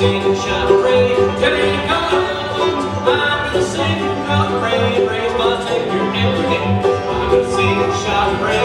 sing, shout, pray. I'm gonna sing, shout, pray, every day. I'm gonna sing, shout, pray,